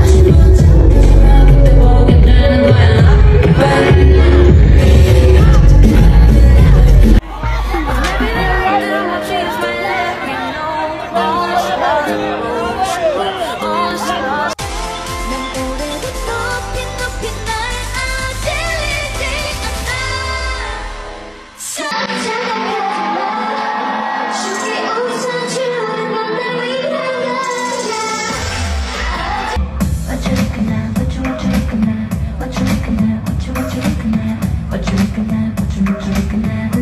I what you looking at? What you looking at? What you, what you looking at?